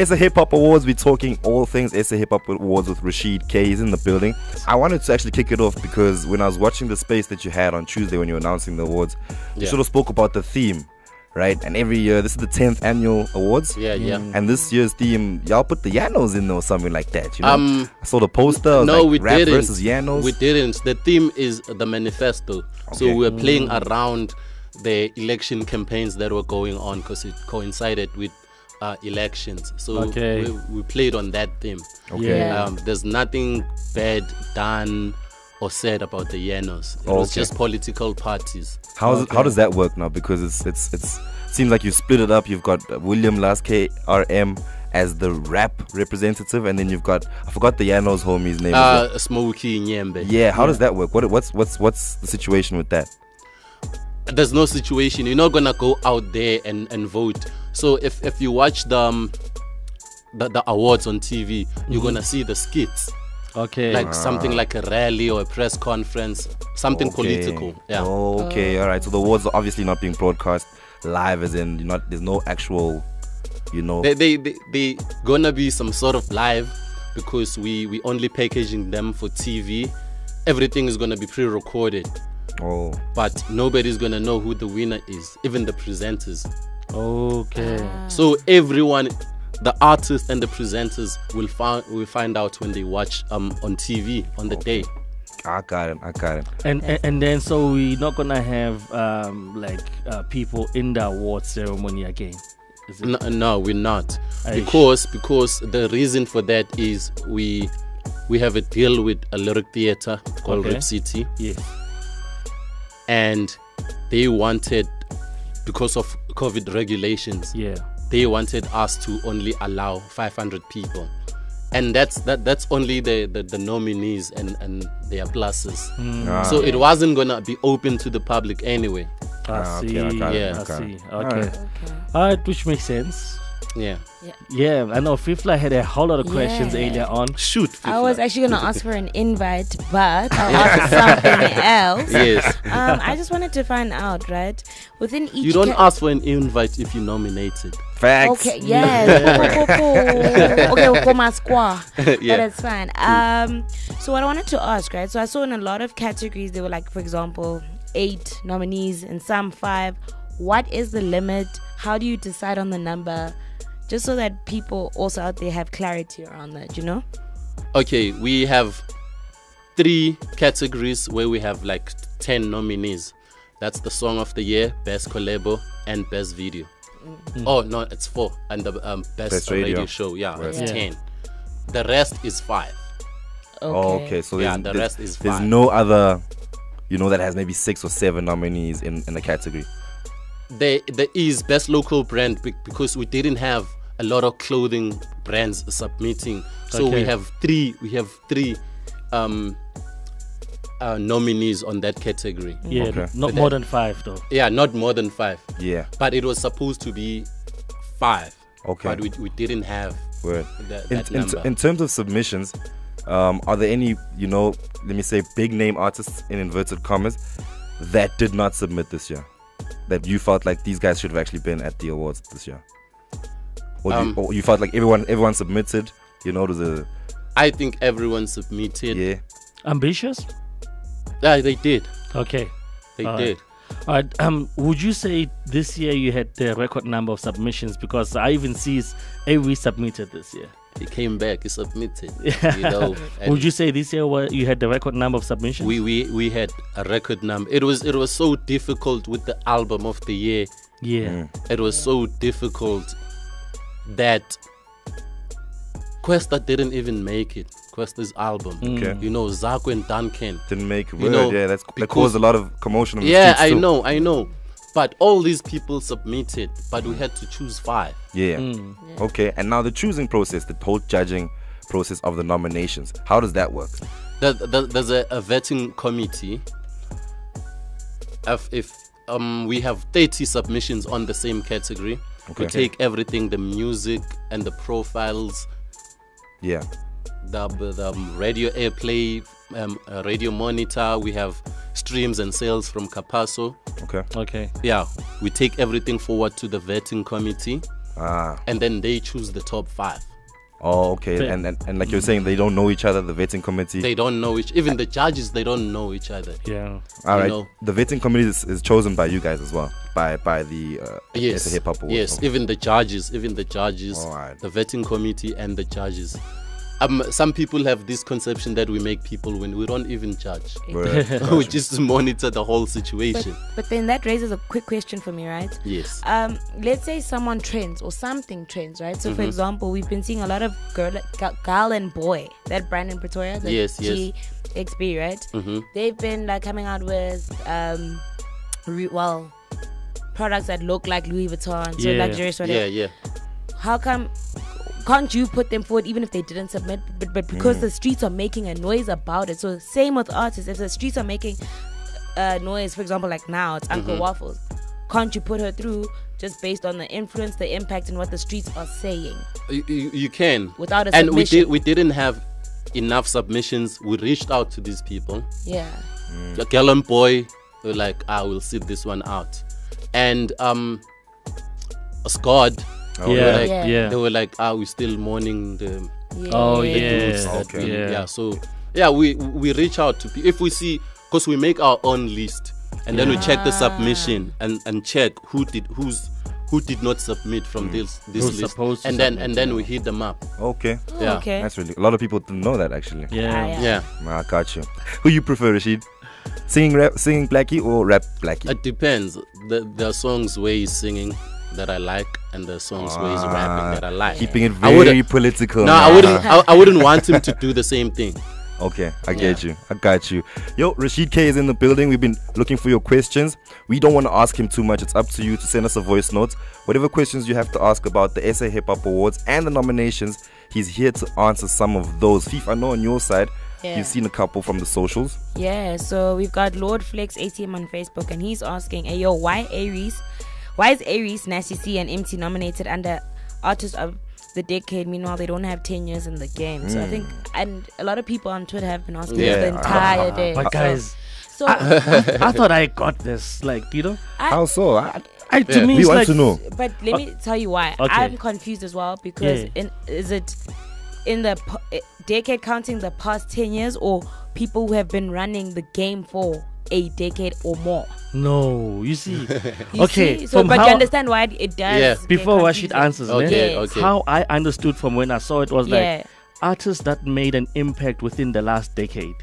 Yeah. SA Hip Hop Awards. We're talking all things SA Hip Hop Awards with Rashid Kay. He's in the building. I wanted to actually kick it off because when I was watching the space that you had on Tuesday when you were announcing the awards, you Yeah. sort of spoke about the theme, right? And every year, this is the 10th annual awards. Yeah, yeah. And this year's theme, y'all put the Yanos in there or something like that, you know? Um, I saw the poster. it was no, like we rap didn't. versus Yanos. We didn't. The theme is the manifesto. Okay. So we're playing around the election campaigns that were going on because it coincided with uh, elections. So Okay. we, we played on that theme. Okay. Yeah. Um, there's nothing bad done or said about the Yanos. It was Okay. just political parties. How's how does that work now? Because it's it's it's seems like you split it up. You've got Wiliam Last KRM as the rap representative, and then you've got I forgot the Yanos homie's name. as well. Uh, Smokey Nyembe. yeah, how does that work? What what's what's what's the situation with that? there's no situation. You're not gonna go out there and, and vote. So if, if you watch the, um, the the awards on TV, you're gonna see the skits, Okay. like something like a rally or a press conference, something Okay. political. Yeah. Okay. All right. So the awards are obviously not being broadcast live, as in you're not. There's no actual, you know. They, they they they gonna be some sort of live because we we only packaging them for TV. Everything is gonna be pre-recorded, oh. but nobody's gonna know who the winner is, even the presenters. Okay. So everyone, the artists and the presenters will find will find out when they watch um on TV on the day. I got it. I got it. And, and and then so we're not gonna have um like uh, people in the award ceremony again. No, no we're not Aish. because because the reason for that is we we have a deal with a lyric theater called Okay. Reef City, Yeah. and they wanted because of COVID regulations, Yeah. they wanted us to only allow 500 people. And that's that. That's only the, the, the nominees and, and their pluses. Ah, So it wasn't gonna be open to the public anyway. I Ah, okay, see. I got it, I I see. Okay. right. Okay. Alright, which makes sense. Yeah. Yeah, I know Fifla had a whole lot of questions Yeah. earlier on. Shoot. I was actually going to ask for an invite, but I'll ask something else. Yes. Um, I just wanted to find out, right? Within each. You don't ca- ask for an invite if you're nominated. Facts. Okay, yes. Okay, we'll call my squad. But Yeah. it's fine. Um, so what I wanted to ask, right? So I saw in a lot of categories they were like, for example, eight nominees and some five. What is the limit? How do you decide on the number? Just so that people also out there have clarity around that, you know? Okay, we have three categories where we have like 10 nominees. That's the song of the year, best collabo, and best video. Oh, no, it's four. And the um, best, Best radio. radio. show, yeah, Right. it's Yeah. 10. The rest is five. Okay. Oh, okay. So Yeah, there's, the rest is there's fine. no other, you know, that has maybe six or seven nominees in in the category. There, there is best local brand because we didn't have a lot of clothing brands submitting. So we have three. We have three um, uh, nominees on that category. Yeah, Okay. not But more that- than five though. Yeah, not more than five. Yeah. But it was supposed to be five. Okay. But we, we didn't have Word. that, In, that in, number. in terms of submissions, um, are there any, you know, let me say, big name artists in inverted commas that did not submit this year? That you felt like these guys should have actually been at the awards this year? Or, Um, you, or you felt like everyone everyone submitted, you know, to the I think everyone submitted. yeah. Ambitious? Yeah, they did. Okay. They All right. did. Alright, um, would you say this year you had the record number of submissions? Because I even see every submitted this year. He came back. He submitted. You know, Would you say this year wa- you had the record number of submissions? we, we we had a record number. It was it was so difficult with the album of the year. yeah. It was so difficult that Kwesta didn't even make it. Kwesta's album. Okay. You know, Zakwe and Duncan. Didn't make You word, know, yeah, that's, that caused a lot of commotion on the Yeah, streets I too. know, I know. But all these people submitted, but we had to choose five. Yeah. Mm. Okay. And now the choosing process, the whole judging process of the nominations. How does that work? There- there- There's a, a vetting committee. If, if um, we have 30 submissions on the same category, Okay. we take everything the music and the profiles, Yeah. the, the um, radio airplay, um, uh, radio monitor, we have streams and sales from Capasso. Okay. Okay. Yeah, we take everything forward to the vetting committee. Ah. and then they choose the top five. Oh, okay. Fair. And, and and like you're saying, they don't know each other. The vetting committee. They don't know each. Even the judges, they don't know each other. Yeah. All you know. The vetting committee is, is chosen by you guys as well, by by the uh, Yes, hip hop yes. Okay. Even the judges, even the judges, Alright. the vetting committee, and the judges. Um, some people have this conception that we make people when We don't even judge. Word. we just monitor the whole situation. but then that raises a quick question for me, right? yes. Um, let's say someone trends or something trends, right? So, Mm-hmm. for example, we've been seeing a lot of girl, gal, gal and boy, that brand in Pretoria, the Yes, yes. GXB, right? Mhm. They've been like coming out with, um, re- well, products that look like Louis Vuitton, so Yeah. luxurious, whatever. Yeah, yeah. How come? Can't you put them forward even if they didn't submit? But, but because Mm. the streets are making a noise about it. So same with artists. If the streets are making a noise, for example, like now it's Uncle Mm-hmm. Waffles. Can't you put her through just based on the influence, the impact, and what the streets are saying You, you, you can. without a and we did. We didn't have enough submissions. We reached out to these people. yeah. The girl and boy were like, "I will sit this one out," and um, Scott. Oh, yeah. like- yeah. Yeah. They were like, "Ah, we still mourning the yeah. Oh, the yeah. dudes that Okay. we- Yeah. yeah. So yeah, we we reach out to people if we see because we make our own list and then we check the submission and and check who did who's who did not submit from this this Who's list supposed to and then and then yeah. we hit them up. Okay. Oh, yeah. Okay. That's really a lot of people don't know that actually. Yeah. Ah, yeah. Yeah, Nah, I got you. Who you prefer, Rashid? Singing rap, singing Blxckie or rap Blxckie? it depends. The, there are songs where he's singing that I like and the songs where he's rapping ah, that I like. Keeping it I wouldn't- very political. no, I wouldn't. I, I wouldn't want him to do the same thing. Okay, I get Yeah. you. I got you. Yo, Rashid Kay is in the building. We've been looking for your questions. We don't want to ask him too much. It's up to you to send us a voice note. Whatever questions you have to ask about the SA Hip Hop Awards and the nominations, he's here to answer some of those. Thief, I know on your side, Yeah. you've seen a couple from the socials. Yeah, so we've got Lord Flex ATM on Facebook, and he's asking, "Hey yo, why A-Reece? Why is A-Reece, Nasty C, and Emtee nominated under Artist of the Decade? Meanwhile, they don't have ten years in the game. So I think, and a lot of people on Twitter have been asking this Yeah. the entire day. But So- guys, so, I thought I got this. Like, you know, How so? I, I to Yeah. me we it's want like, to know. but let me tell you why. Okay. I'm confused as well because Yeah. in, is it in the p- eh, decade counting the past ten years or people who have been running the game for a decade or more? No, you see. You okay, see? So, but how, you understand why it does. Yeah. before Rashid answers, Okay, ne? okay. how I understood from when I saw it was Yeah. like artists that made an impact within the last decade.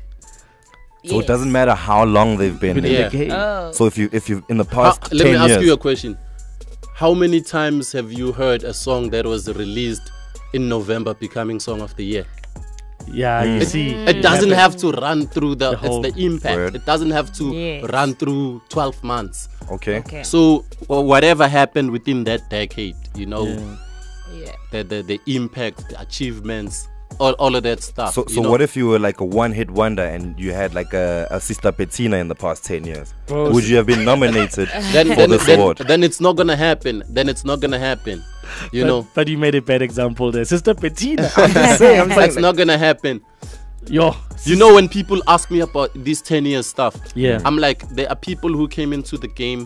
So Yes. it doesn't matter how long they've been. Been here. in Yeah. the game. Oh. So if you if you in the How- past let 10 me ask years, you a question. How many times have you heard a song that was released in November becoming song of the year? Yeah, you mm. see. It doesn't have to run through the, The whole it's the impact. word. It doesn't have to Yes. run through 12 months. okay. okay. So wh- whatever happened within that decade, you know, Yeah. yeah. the, the the impact, the achievements, all, all of that stuff. So, so know. what if you were like a one-hit wonder and you had like a, a Sister Bettina in the past ten years? Bro, Would you have been nominated then for then, this then, award? then it's not gonna happen. Then it's not gonna happen. You but, know, but you made a bad example there, Sister Bettina. I'm just saying, I'm saying it's not gonna happen. Yo, You know, when people ask me about this 10 years stuff, Yeah. I'm like, there are people who came into the game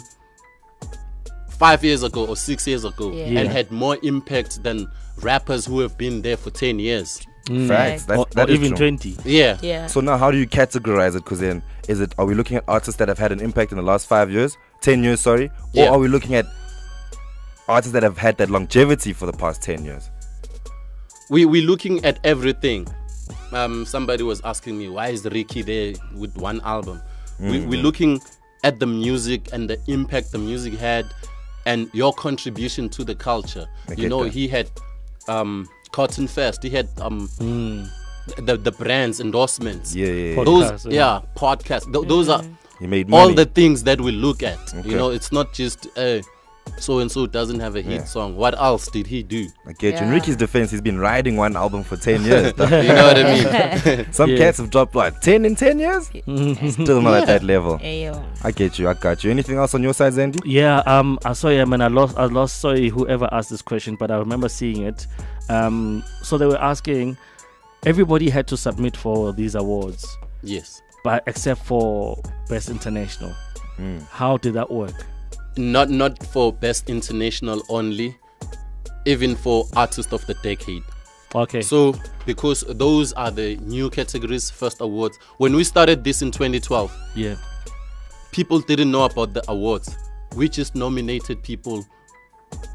five years ago or six years ago Yeah. and Yeah. had more impact than rappers who have been there for 10 years. Mm. facts. That, or, that or is even true. 20. Yeah. Yeah. So now, how do you categorize it? Because then, is it are we looking at artists that have had an impact in the last five years, ten years, sorry, or Yeah. are we looking at artists that have had that longevity for the past ten years? we we looking at everything. Um, somebody was asking me why is Riky there with one album. We we're looking at the music and the impact the music had, and your contribution to the culture. I you know, that. he had um, Cotton Fest. He had um, the the brands endorsements. Yeah, yeah, yeah. Those Podcasts, yeah. yeah podcasts. Th- those are made all the things that we look at. Okay. You know, it's not just uh, so and so doesn't have a hit Yeah. song. What else did he do? I get you. In Riky's defense, he's been riding one album for ten years. You know what I mean? Some Yeah. cats have dropped like ten in ten years. Still not at that level. Ayo. I get you. I got you. Anything else on your side, Zandy? Yeah, um, I sorry, I mean, I lost, I lost. Sorry, whoever asked this question, but I remember seeing it. Um, so they were asking, everybody had to submit for these awards, yes. but except for Best International. Hmm. How did that work? Not not for best international only even for artist of the decade. Okay. So because those are the new categories, first awards. When we started this in 2012, yeah. people didn't know about the awards. We just nominated people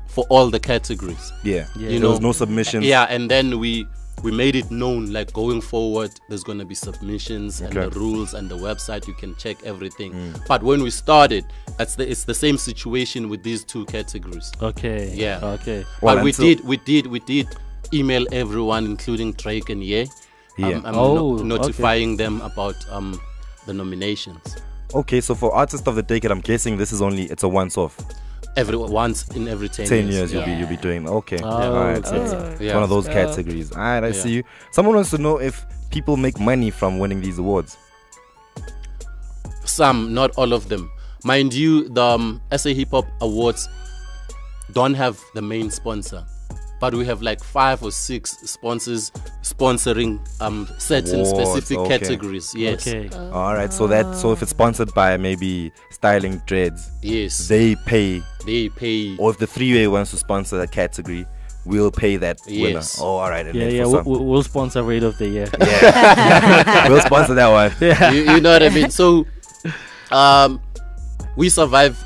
for all the categories. Yeah. Yeah. You there was no submissions. Yeah, and then we we made it known like going forward there's going to be submissions and the rules and the website you can check everything. Mm. But when we started, that's the, it's the same situation with these two categories. Okay. Yeah. Okay. Well, but we until- did we did we did email everyone including Drake and Ye. Yeah. Um, um, Oh, no- okay. notifying them about um the nominations. Okay, so for artist of the decade, I'm guessing this is only it's a once off. Every once in every 10, Ten years you'll yeah. be you'll be doing. Okay. Oh, All right. okay. So it's, Oh. it's Yeah. one of those categories. All right, I Yeah. see you. Someone wants to know if people make money from winning these awards. Some, not all of them. Mind you, the um, SA Hip Hop Awards don't have the main sponsor, but we have like five or six sponsors sponsoring um certain Awards, specific okay. categories. Yes, Okay. All right. So that so if it's sponsored by maybe styling dreads, yes, they pay. They pay. Or if the three way wants to sponsor that category, we'll pay that winner. Oh, all right. And Yeah, yeah. for We'll, we'll we'll sponsor Raid of the Year. we'll sponsor that one. you, you know what I mean? So, um, we survived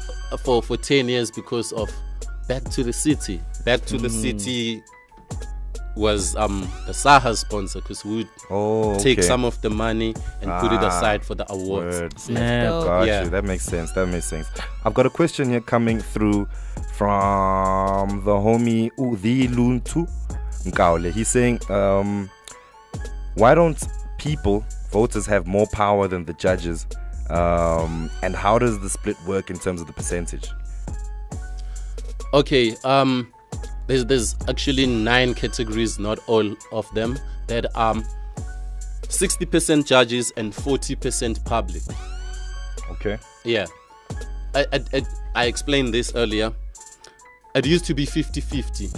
for for ten years because of Back to the City. Back to the Mm. City was um the SAHHA sponsor because we would Oh, take some of the money and put it Ah, aside for the awards. Word. Yeah. Got Yeah. you. That makes sense. That makes sense. I've got a question here coming through from the homie Uthi Luntu Nkaule. He's saying, um, why don't people, voters, have more power than the judges? Um, and how does the split work in terms of the percentage? Okay, um, there's there's actually nine categories, not all of them. That are sixty percent judges and forty percent public. Okay. Yeah, I, I, I, I explained this earlier. It used to be 50 50,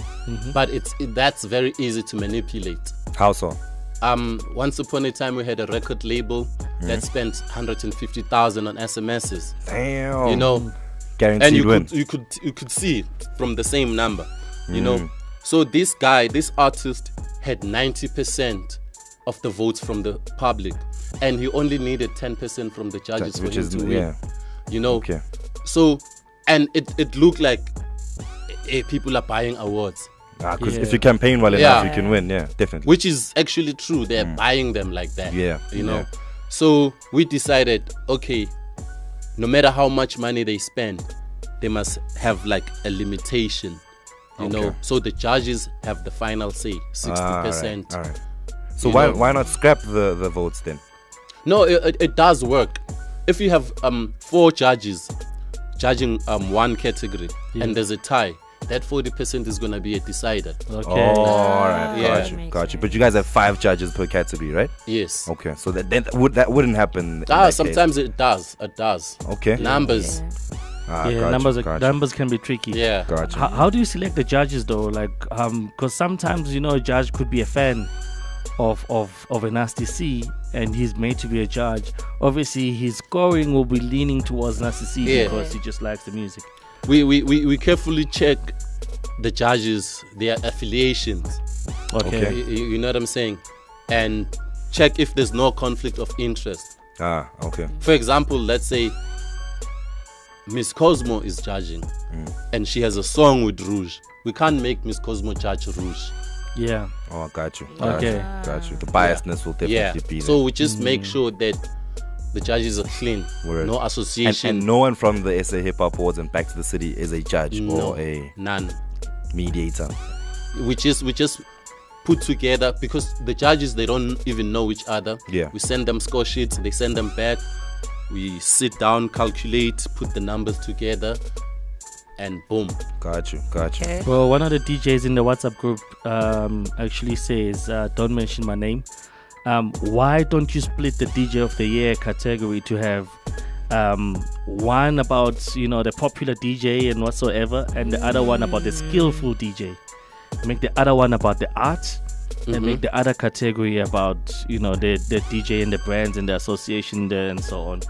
but it's it, that's very easy to manipulate. How so? Um, once upon a time, we had a record label that spent 150,000 on SMSs. Damn. You know, guaranteed and you win. could you could you could see from the same number you Mm. know so this guy this artist had 90% of the votes from the public and he only needed 10% from the judges for Which him is to win yeah. you know Okay. so and it, it looked like eh, people are buying awards Because Yeah. if you campaign well enough, Yeah. you can win. Yeah, definitely. which is actually true they're buying them like that Mm. Yeah, you know yeah. so we decided okay no matter how much money they spend they must have like a limitation you know so the judges have the final say 60% Ah, all right, all right. So why know. why not scrap the the votes then? no it, it, it does work if you have um four judges judging um one category Yeah. and there's a tie that 40% is going to be a decider Okay. Oh, all right, Yeah. got you, got you. But you guys have five judges per category, right? yes Okay, so that then would that wouldn't happen. ah, that case. sometimes it does it does Okay. numbers Ah, yeah, got numbers you, are, got numbers can be tricky. yeah got you. How, how do you select the judges though? Like, um, because sometimes you know a judge could be a fan of of of a Nasty C, and he's made to be a judge. Obviously, his scoring will be leaning towards Nasty C Yeah. because he just likes the music. we, we, we, we carefully check the judges, their affiliations. Okay. Okay. You, you- you know what I'm saying? And check if there's no conflict of interest. Ah, okay. For example, let's say Miss Cosmo is judging Mm. and she has a song with Rouge. We can't make Miss Cosmo judge Rouge. Yeah. Oh, I got you. Got Okay. you, got you. The biasness will definitely Yeah. be there. So we just make sure that the judges are clean, Word. no association, and no one from the SA Hip Hop Awards and Back to the City is a judge No. or a none. mediator. we just we just put together because the judges they don't even know each other Yeah. we send them score sheets they send them back we sit down calculate put the numbers together and boom Got you, got you. Okay. Well, one of the DJs in the WhatsApp group um, actually says, uh, "Don't mention my name." Um, why don't you split the DJ of the year category to have um, one about you know the popular DJ and whatsoever, and the other one about the skillful DJ? Make the other one about the art, and make mm-hmm. the other category about you know the the DJ and the brands and the association there and so on.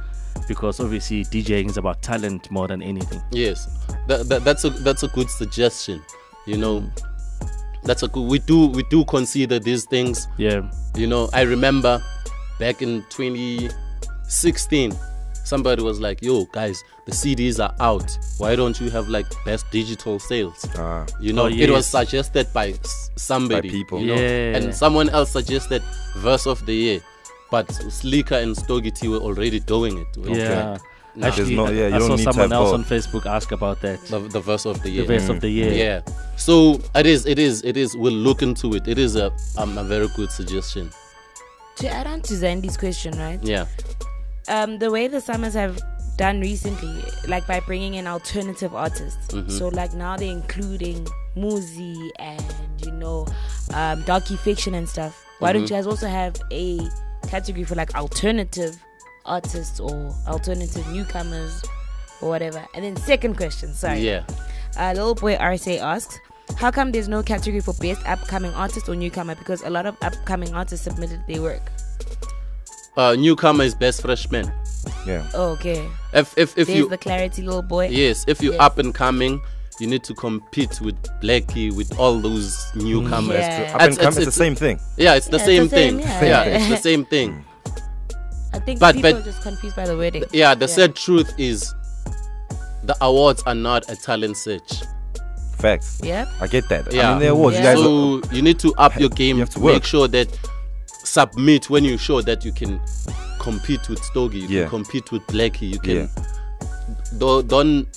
Because obviously DJing is about talent more than anything. yes that, that, that's a that's a good suggestion you know mm. that's a good. We do we do consider these things. Yeah. You know, I remember back in 2016, somebody was like, "Yo, guys, the CDs are out. Why don't you have like best digital sales?" Ah, You know, Oh, it was suggested by somebody, By people. you know, Yeah. and someone else suggested verse of the year, but Slikour and Stogie T were already doing it. with Yeah. Nah. Actually, There's no- yeah, you I don't saw need to someone else on Facebook ask about that. the, the verse of the year. The year. verse of the year. Yeah. So it is, it is, it is. We'll look into it. It is a um, a very good suggestion. To add on to Zandy's question, right? Yeah. Um, the way the SAMAs have done recently, like by bringing in alternative artists. Mm-hmm. So like now they're including Muzi and you know, um, docu fiction and stuff. Why Mm-hmm. don't you guys also have a category for like alternative artists or alternative newcomers or whatever? And then second question, sorry. Yeah. Uh, little boy RSA asks, how come there's no category for best upcoming artist or newcomer? Because a lot of upcoming artists submitted their work. Uh, newcomer is best freshman. yeah. Oh, okay. If if if There's you the clarity, little boy. yes, if you're Yes. up and coming, you need to compete with Blxckie, with all those newcomers. Yeah. Up It's- and come, it's- it's, the same thing. Yeah, it's the Yeah, same it's the same, thing. yeah. yeah, it's the same thing. I think But- people but- are just confused by the wording. Yeah, the Yeah. sad truth is the awards are not a talent search. Facts. Yeah. I get that. I Yeah. mean, the awards, Yeah. you guys. are- so you need to up your game. You have to Make work. sure that submit when you show that you can compete with Stogie, you Yeah. can compete with Blxckie, you can Yeah. don't, don't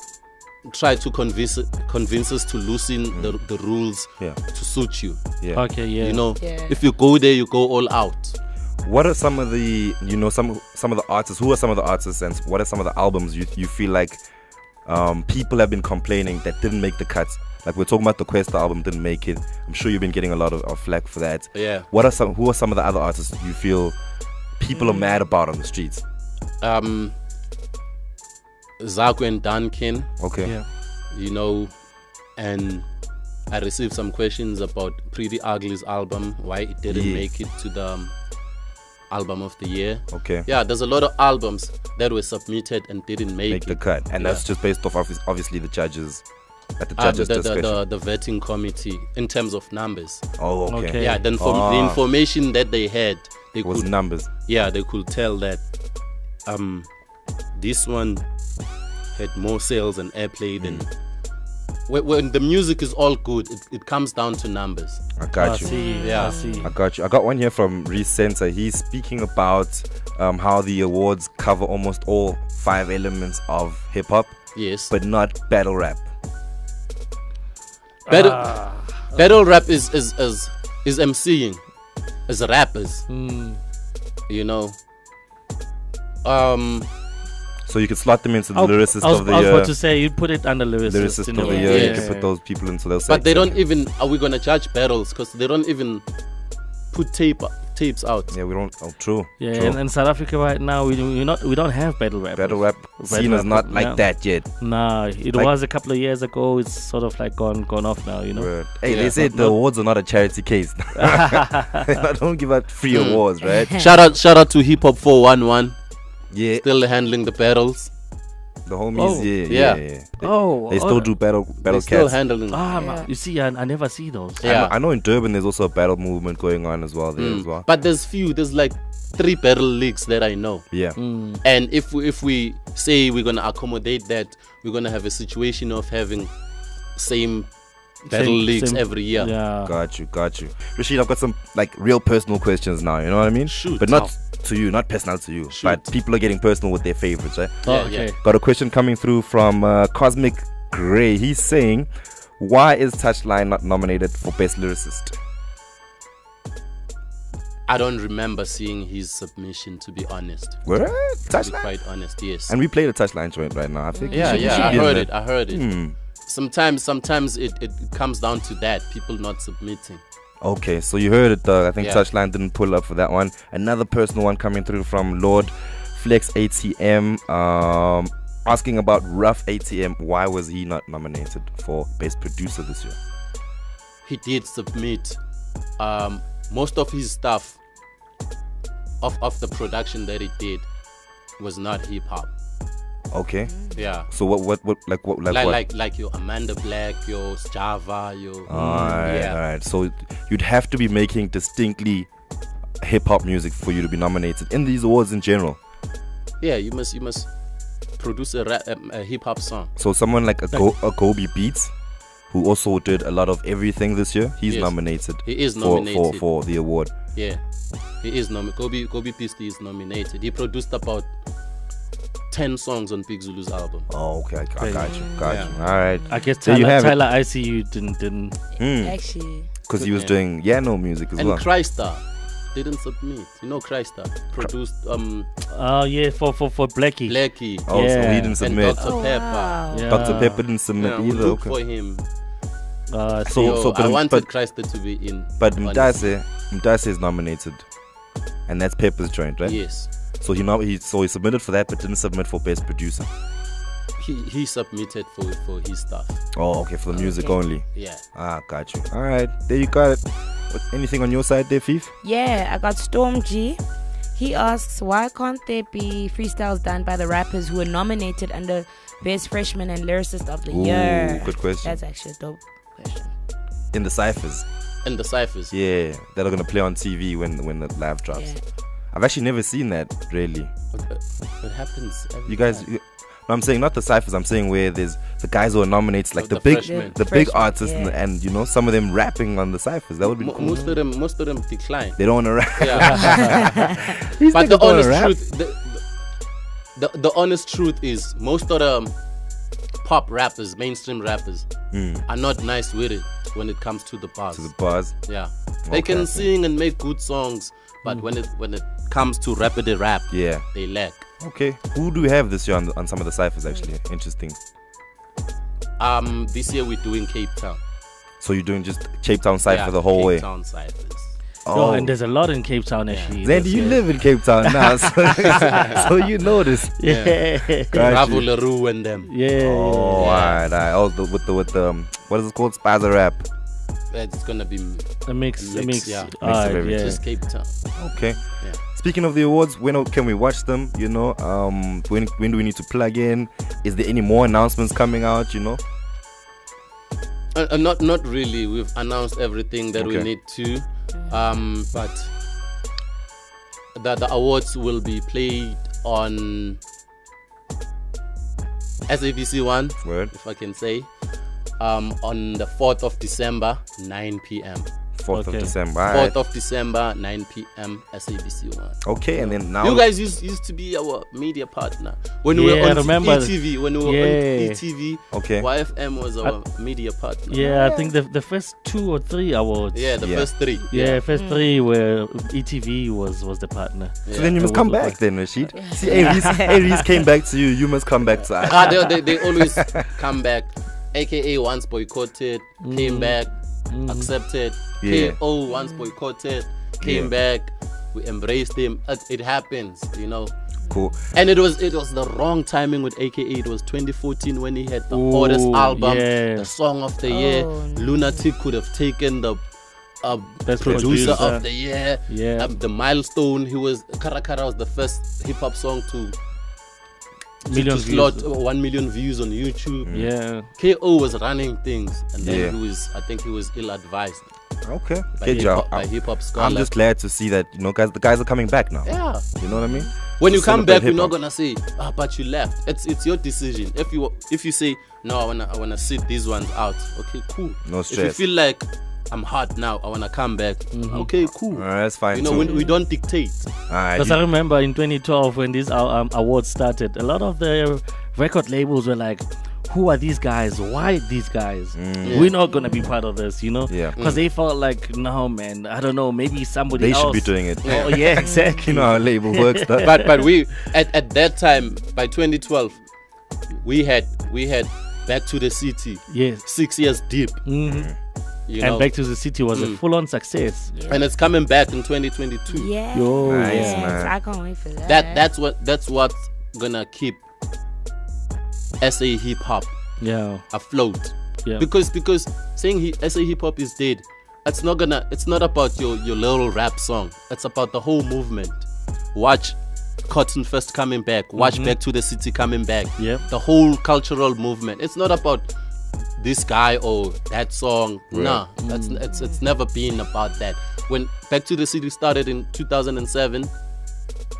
try to convince convince us to loosen the, the rules Yeah. to suit you. Yeah. Okay, yeah. You know, Yeah. if you go there, you go all out. What are some of the you know some some of the artists? Who are some of the artists and what are some of the albums you you feel like um, people have been complaining that didn't make the cuts? Like we're talking about the Quest album didn't make it. I'm sure you've been getting a lot of, of flack for that. Yeah. What are some? Who are some of the other artists you feel people are mad about on the streets? Um, Zakwe and Duncan, Okay. Yeah. you know, and I received some questions about Pretty Ugly's album, why it didn't Yeah. make it to the um, album of the year. Okay. Yeah, there's a lot of albums that were submitted and didn't make, Make it. the cut, and that's just based off obvi- obviously the judges at the Um, judges the, the, discretion. the, the vetting committee in terms of numbers. oh, okay. Okay. Yeah, the, inform- the Ah. information that they had, they was could numbers. yeah they could tell that um this one had more sales and airplay than Hmm. when, when the music is all good it, it comes down to numbers I I got you. see. Yeah. I see. I got you. I got one here from Reese Center. He's speaking about um, how the awards cover almost all five elements of hip hop, yes but not battle rap. Battle, Ah. battle rap is is is, is mc'ing is rappers Mm. you know um So you could slot them into the I was- lyricist I was, of the I was year. about to say you put it under lyricist. Lyricist of the way. year. You Yeah. can put those people into those. but they don't even are we gonna judge battles because they don't even put tape tapes out Yeah, we don't. Oh, true. Yeah, true. and in South Africa right now, we we not we don't have battle rap. battle rap scene is not like no. that yet. Nah, it Like- was a couple of years ago. It's sort of like gone gone off now. You know. Word. Hey, Yeah. they said Not- the not- awards are not a charity case. I don't give out free Hmm. awards, right? shout out shout out to hip hop 411 Yeah, still handling the battles the homies. Oh, yeah, yeah, yeah. yeah. They, Oh, they oh, still do battle they're battle still cats. handling Ah, Yeah. you see, I, I never see those. I Yeah. know- I know in Durban there's also a battle movement going on as well there Mm. as well. But there's few. There's like three battle leagues that I know. Yeah. Mm. And if we, if we say we're gonna accommodate that, we're gonna have a situation of having same battle Same- leagues same- every year. Yeah. Got you, got you. Rashid, I've got some like real personal questions now, you know what I mean? Shoot. But not Now. To you, not personal to you. Shoot. But people are getting personal with their favorites, right? Oh, Yeah, okay. yeah. Got a question coming through from uh, Cosmic Gray. He's saying, Why is Touchline not nominated for Best Lyricist? I don't remember seeing his submission to be honest. What? To be Touchline? quite honest, yes. And we played a Touchline joint right now. I think yeah, should- you should yeah, I heard there. it. I heard it. Hmm. Sometimes, sometimes it, it comes down to that people not submitting. Okay, so you heard it. Uh, I think Yeah. Touchline didn't pull up for that one. Another personal one coming through from Lord Flex ATM, um, asking about Rough ATM. Why was he not nominated for Best Producer this year? He did submit um, most of his stuff of, of the production that he did was not hip hop. Okay. Yeah. So what what what like what like, Like what? like like your Amanda Black, your Java, your Alright, yeah. alright. So you'd have to be making distinctly hip hop music for you to be nominated in these awards in general. Yeah, you must you must produce a, rap, um, a hip hop song. So someone like a, Go, a Kobe Beats, who also did a lot of everything this year, he's Yes. nominated. He is nominated. for for the award. Yeah, he is nominated. Kobe Kobe Pisti is nominated. He produced about ten songs on Big Zulu's album. Oh, okay. I, I got you. Got Yeah. you. All right. I guess There you Tyler, have it. Tyler ICU didn't didn't. Hmm. Actually, Because he was Yeah. doing yeah no music as well. And well. Crystar didn't submit. You know Crystar produced um Oh yeah, for for for Blxckie. Blxckie oh, so Yeah. he didn't and submit. Dr oh, Pepper. wow. Yeah. Dr. Pepper didn't submit Yeah, either. Okay. for him. Uh, So- so, Yo, so, but- I wanted but- Crystar to be in. But honestly. Mdase, Mdase is nominated, and that's Pepper's joint, right? Yes, So he not he so he submitted for that, but didn't submit for best producer. he he submitted for for his stuff. Oh, okay, for the music Okay. only. Yeah. Ah, got you. All right, there you got it. Anything on your side there, Fif? Yeah, I got Storm G. He asks, why can't there be freestyles done by the rappers who were nominated under Best Freshman and Lyricist of the Ooh, Year? good question. That's actually a dope question. In the ciphers, In the ciphers. yeah, that are gonna play on TV when when the live drops. Yeah. I've actually never seen that really. It happens. every You guys, you, no, I'm saying not the ciphers. I'm saying where there's the guys who are nominated, like the, the big, freshmen. the The big freshmen, artists, and, yeah. and you know some of them rapping on the ciphers. That would be Mo- cool. most of them, most of them decline. They don't want to rap. Yeah. But the honest rap. truth, the, the the honest truth is, most of the pop rappers, mainstream rappers, Mm, are not nice with it when it comes to the bars. to the bars. yeah, they can sing and make good songs, but when it when it comes to rapid rap, Yeah. they lack. Okay. Who do we have this year on, on some of the ciphers? Actually, interesting. Um, this year we're doing Cape Town. So you're doing just Cape Town cipher Yeah, the whole Cape way. Town ciphers. oh, and there's a lot in Cape Town actually. Zandy, this you year. live in Cape Town now, so, so you know this. Yeah. Got Bravo you. Le Roux and them. Yeah. Oh, Yeah. alright, alright. Oh, the, with the with the um, what is it called? Spaza rap. It's gonna be A mix, a Mix, mix. yeah. Mix of yeah. just Cape Town. Okay. Yeah. Speaking of the awards, when can we watch them? You know, um, when when do we need to plug in? Is there any more announcements coming out? You know. Uh, uh, not not really. We've announced everything that we need to, um, but the the awards will be played on SABC One, Word. if I can say, um, on the fourth of December, 9 p.m. Fourth Okay. of December. Fourth Alright. of December, 9 p.m. SABC One. Okay, and then now. You guys used, used to be our media partner when we were on remember. ETV. When we were Yeah. on ETV, Okay. YFM was our media partner. Yeah, I think the the first two or three awards. Yeah, the Yeah. first three. Yeah, first three were ETV was was the partner. So then you must come was back then, Rashid. See, A-Reece, A-Reece came back to you. You must come back to us. ah, they, they, they always come back. AKA once boycotted, came back, accepted. Yeah. KO once boycotted, came Yeah. back. We embraced him. It, it happens, you know. Cool. And it was it was the wrong timing with AKA. It was 2014 when he had the Ooh, hottest album, yeah. the song of the year. Oh, no. Lunatik could have taken the uh, Best producer, producer. of the year. Yeah. Um, the milestone. He was Caracara was the first hip hop song to Million to views. slot uh, one million views on YouTube. Yeah. KO was running things, and then Yeah. he was, I think he was ill advised Okay. hip hop, by I'm, hip hop I'm just glad to see that you know, guys. The guys are coming back now. yeah. You know what I mean? When you come back, we're not gonna say, ah, but you left. It's it's your decision. If you if you say no, I wanna I wanna sit these ones out. Okay, cool. No stress. If you feel like I'm hot now, I wanna come back. Okay, cool. Alright, that's fine You know, too. we, we don't dictate. Because you- I remember in 2012 when these uh, um, awards started, a lot of the record labels were like, "Who are these guys? Why these guys? We're not gonna be part of this," you know? Mm. Yeah. Because they felt like, no, man, I don't know, maybe somebody they else. should be doing it. Oh yeah, exactly. You know how label works. That. But but we at, at that time by 2012, we had we had Back to the City yes. six years deep. hmm You And know, Back to the City was a Mm. full-on success. and it's coming back in 2022. Yeah, Yo, Nice, yes. man. I can't wait for that. That that's what that's what's gonna keep SA hip hop Yeah, afloat. yeah. Because because saying he, SA hip hop is dead, it's not gonna it's not about your your little rap song. It's about the whole movement. Watch Cotton Fest coming back, watch Back to the City coming back. Yeah, The whole cultural movement. It's not about this guy or that song. Nah, that's it's it's never been about that. When Back to the City started in 2007,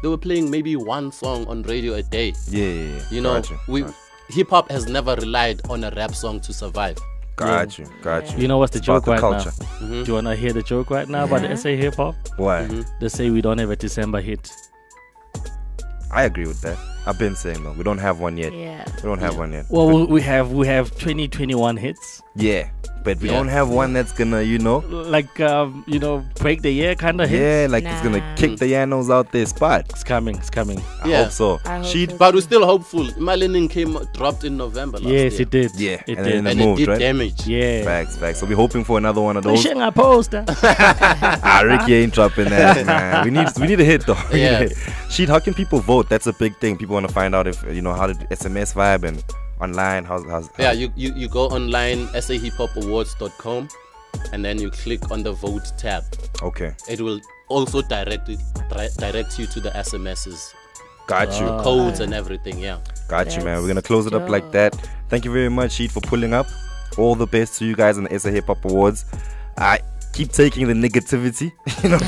they were playing maybe one song on radio a day. Yeah, yeah, yeah. You know, Got you, we got hip hop has never relied on a rap song to survive. Got you, got you. You know what's the It's about joke right culture. Mm-hmm. now? Do you wanna hear the joke right now about the SA hip hop? Why? Mm-hmm. They say we don't have a December hit. I agree with that. I've been saying though, we don't have one yet. Yeah. We don't have one yet. Well, we- we have we have 2021 hits, Yeah, but we Yeah. don't have one that's gonna, you know, like um, you know, break the year kind of hits. yeah, like it's gonna kick the Yanos out their spot. It's coming, it's coming. I Yeah. hope so. I hope She'd, so. But we're still hopeful. Melanin came dropped in November last yes, year. it did. Yeah, it and did. then and moved, it did right? damage. yeah. facts, facts. So we're hoping for another one of those. Pushing a poster. ah, Riky ain't dropping that, man. We need, we need a hit though. We need a Yeah. hit. Sheet, how can people vote? That's a big thing. People want to find out if you know how did SMS vibe and online. How's, how's Yeah, you, you, you go online, sahiphopawards.com, and then you click on the vote tab. okay. It will also direct it, di- direct you to the SMSs, Got you. Ah. codes, and everything. Yeah. Got you, man. We're gonna close it up like that. Thank you very much, Sheet, for pulling up. All the best to you guys in the SA Hip Hop Awards. I keep taking the negativity. you know,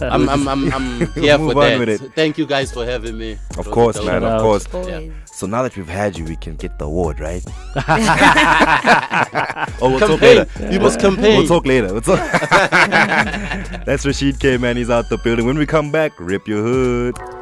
I'm, I'm, I'm, I'm here Move for on that. with it. Thank you guys for having me. Of course, man. Of course. Always. So now that we've had you, we can get the award, right? oh, we'll talk Campaign. later. You must campaign. We'll talk later. We'll talk. That's Rashid Kay, man. He's out the building. When we come back, rip your hood.